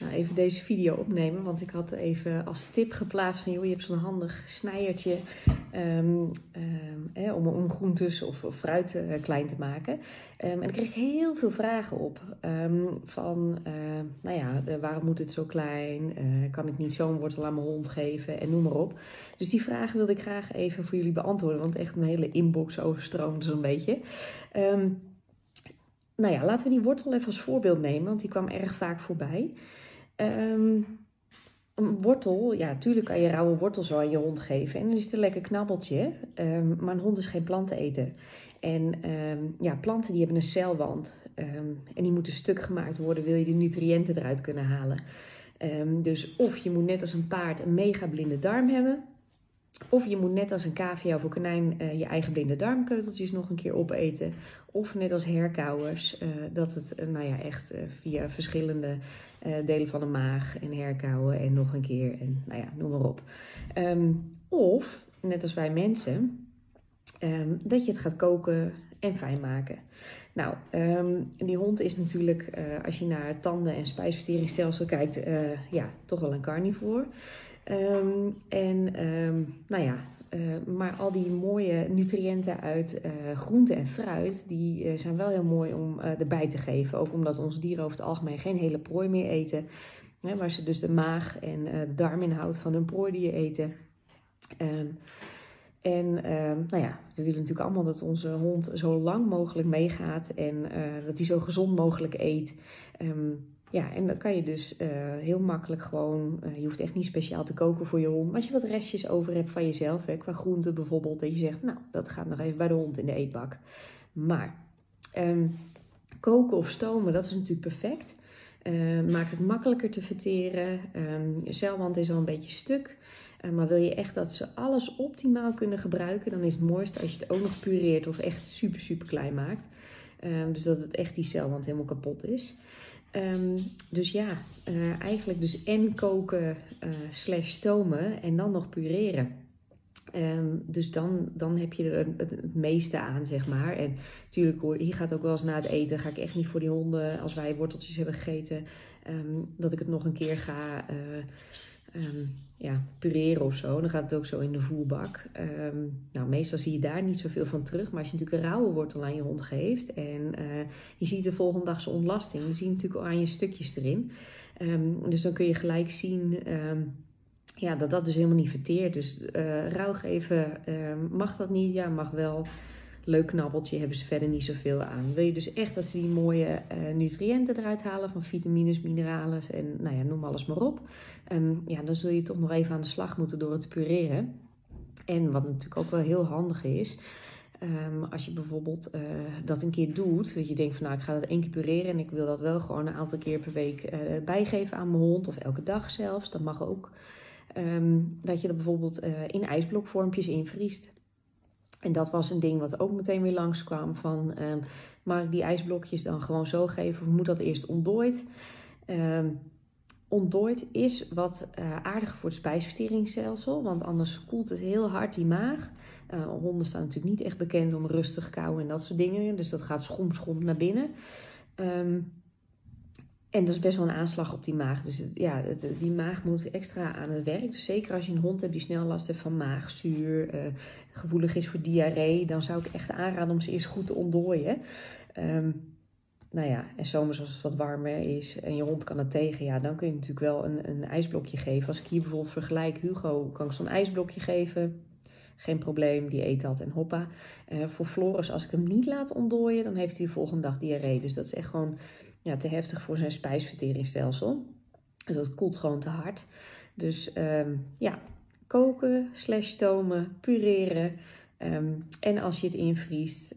nou, even deze video opnemen. Want ik had even als tip geplaatst van... joh, je hebt zo'n handig snijertje um, um, om, om groentes of, of fruit uh, klein te maken. Um, en ik kreeg heel veel vragen op. van, uh, nou ja, waarom moet het zo klein? Uh, kan ik niet zo'n wortel aan mijn hond geven? En noem maar op. Dus die vragen wilde ik graag even voor jullie beantwoorden. Want echt een hele inbox overstroomde zo'n beetje. nou ja, laten we die wortel even als voorbeeld nemen. Want die kwam erg vaak voorbij. Um, een wortel, ja, tuurlijk kan je rauwe wortel zo aan je hond geven. En dan is het een lekker knabbeltje. Um, maar een hond is geen planteneter. En um, ja, planten die hebben een celwand. En die moeten stuk gemaakt worden, wil je de nutriënten eruit kunnen halen. dus of je moet net als een paard een mega blinde darm hebben. Of je moet net als een cavia of een konijn uh, je eigen blinde darmkeuteltjes nog een keer opeten. Of net als herkauwers, uh, dat het uh, nou ja, echt via verschillende delen van de maag en herkauwen en nog een keer en nou ja, noem maar op. Um, of, net als wij mensen, um, dat je het gaat koken en fijn maken. Nou, um, die hond is natuurlijk, als je naar tanden- en spijsverteringsstelsel kijkt, ja, toch wel een carnivore. Um, en um, nou ja, uh, maar al die mooie nutriënten uit uh, groente en fruit, die uh, zijn wel heel mooi om erbij te geven. Ook omdat onze dieren over het algemeen geen hele prooi meer eten. Hè, waar ze dus de maag en de darminhoud van hun prooi die eten. Um, en nou ja, we willen natuurlijk allemaal dat onze hond zo lang mogelijk meegaat en dat hij zo gezond mogelijk eet. Ja, en dan kan je dus uh, heel makkelijk gewoon, uh, je hoeft echt niet speciaal te koken voor je hond. Maar als je wat restjes over hebt van jezelf, hè, qua groenten bijvoorbeeld, dat je zegt, nou, dat gaat nog even bij de hond in de eetbak. Maar um, koken of stomen, dat is natuurlijk perfect. Uh, maakt het makkelijker te verteren. Um, celwand is al een beetje stuk. maar wil je echt dat ze alles optimaal kunnen gebruiken, dan is het mooiste als je het ook nog pureert of echt super, super klein maakt. Um, dus dat het echt die celwand helemaal kapot is. Um, dus ja, uh, eigenlijk dus en koken uh, slash stomen en dan nog pureren. Um, dus dan, dan heb je er het, meeste aan, zeg maar. En natuurlijk hier gaat ook wel eens na het eten, ga ik echt niet voor die honden, als wij worteltjes hebben gegeten, um, dat ik het nog een keer ga... Uh, um, ja, pureren of zo. Dan gaat het ook zo in de voerbak. Um, nou, meestal zie je daar niet zoveel van terug. Maar als je natuurlijk een rauwe wortel aan je hond geeft en uh, je ziet de volgende dag zijn ontlasting, je natuurlijk al aan je stukjes erin. Um, dus dan kun je gelijk zien ja, dat dat dus helemaal niet verteert. Dus uh, rauw geven mag dat niet? Ja, mag wel leuk knabbeltje, hebben ze verder niet zoveel aan. Wil je dus echt dat ze die mooie uh, nutriënten eruit halen van vitamines, mineralen en nou ja, noem alles maar op. Um, ja, dan zul je toch nog even aan de slag moeten door het te pureren. En wat natuurlijk ook wel heel handig is, um, als je bijvoorbeeld uh, dat een keer doet, dat je denkt van nou ik ga dat één keer pureren en ik wil dat wel gewoon een aantal keer per week uh, bijgeven aan mijn hond of elke dag zelfs, dat mag ook. Um, dat je dat bijvoorbeeld in ijsblokvormpjes invriest. En dat was een ding wat ook meteen weer langskwam van... Um, mag ik die ijsblokjes dan gewoon zo geven of moet dat eerst ontdooid? Um, ontdooid is wat uh, aardiger voor het spijsverteringsstelsel, want anders koelt het heel hard die maag. Uh, honden staan natuurlijk niet echt bekend om rustig kauwen en dat soort dingen, dus dat gaat schom schom naar binnen. Um, en dat is best wel een aanslag op die maag. Dus ja, die maag moet extra aan het werk. Dus zeker als je een hond hebt die snel last heeft van maagzuur, uh, gevoelig is voor diarree, dan zou ik echt aanraden om ze eerst goed te ontdooien. Um, nou ja, en zomers als het wat warmer is en je hond kan het tegen, ja, dan kun je natuurlijk wel een, een ijsblokje geven. Als ik hier bijvoorbeeld vergelijk, Hugo kan ik zo'n ijsblokje geven. Geen probleem, die eet dat en hoppa. Uh, voor Floris, als ik hem niet laat ontdooien, dan heeft hij de volgende dag diarree. Dus dat is echt gewoon ja, te heftig voor zijn spijsverteringsstelsel. Dus dat koelt gewoon te hard. Dus um, ja, koken, slash stomen, pureren. Um, en als je het invriest,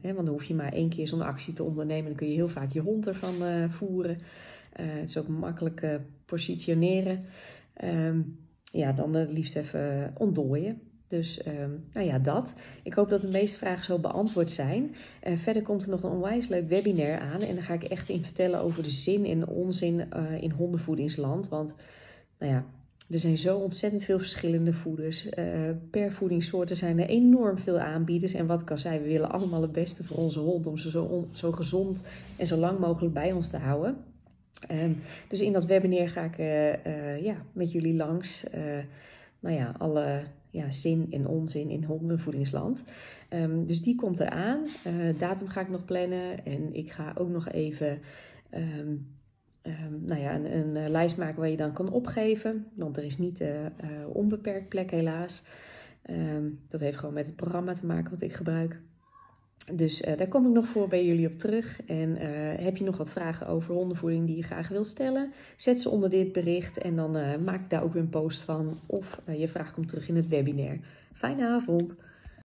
hè, want dan hoef je maar één keer zo'n actie te ondernemen, dan kun je heel vaak je hond ervan uh, voeren. Uh, het is ook makkelijk uh, positioneren. ja, dan het liefst even ontdooien. Dus um, nou ja, dat. Ik hoop dat de meeste vragen zo beantwoord zijn. Uh, verder komt er nog een onwijs leuk webinar aan. En daar ga ik echt in vertellen over de zin en onzin uh, in hondenvoedingsland. Want nou ja, er zijn zo ontzettend veel verschillende voeders. Uh, per voedingssoorten zijn er enorm veel aanbieders. En wat al zei, we willen allemaal het beste voor onze hond. Om ze zo, zo gezond en zo lang mogelijk bij ons te houden. Ehm, dus in dat webinar ga ik ja, met jullie langs nou ja, alle ja, zin en onzin in hondenvoedingsland. Um, dus die komt eraan. Uh, datum ga ik nog plannen. En ik ga ook nog even um, um, nou ja, een, een, eh, lijst maken waar je dan kan opgeven. Want er is niet uh, onbeperkt plek helaas. dat heeft gewoon met het programma te maken wat ik gebruik. Dus uh, daar kom ik nog voor bij jullie op terug. En uh, heb je nog wat vragen over hondenvoeding die je graag wil stellen? Zet ze onder dit bericht en dan uh, maak ik daar ook weer een post van. Of je vraag komt terug in het webinar. Fijne avond!